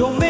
Don't make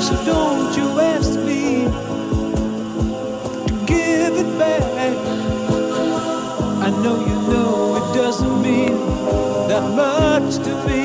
So don't you ask me to give it back. I know you know it doesn't mean that much to me.